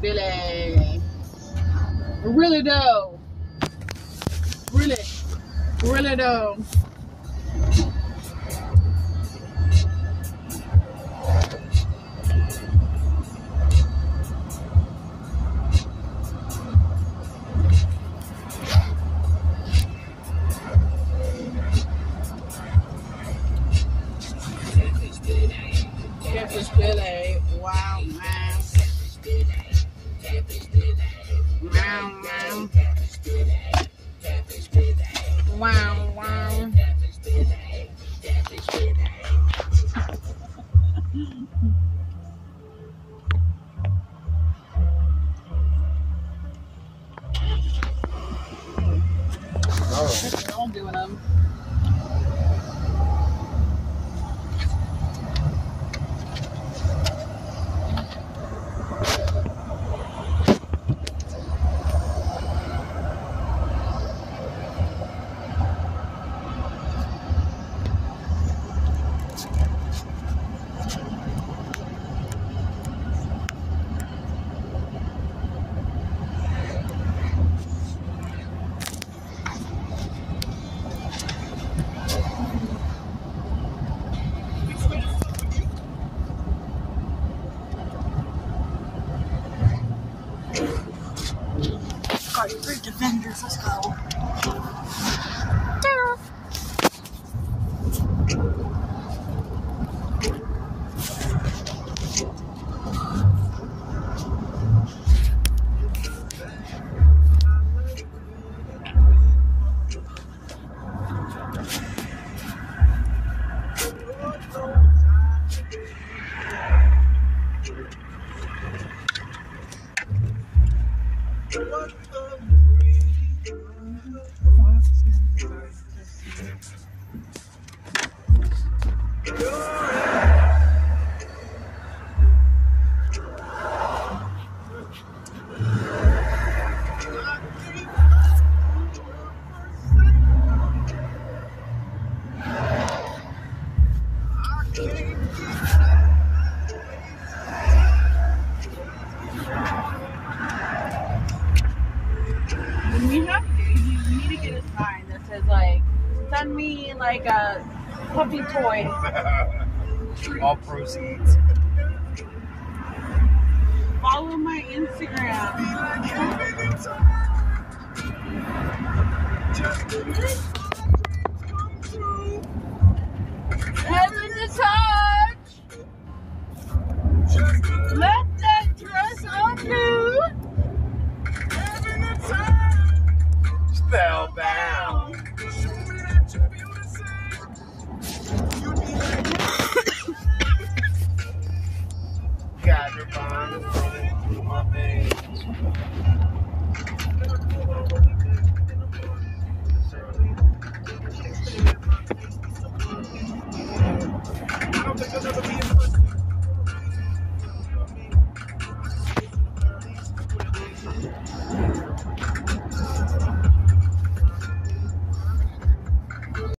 Billy. Really though. Really. Really though. Catfish Billy. Doing them. Got three defenders. Let's go. When we have Daisy, we need to get a sign that says like, send me like a puppy toy. All proceeds. Follow my Instagram. Heaven to touch. Let that dress undo. Spellbound.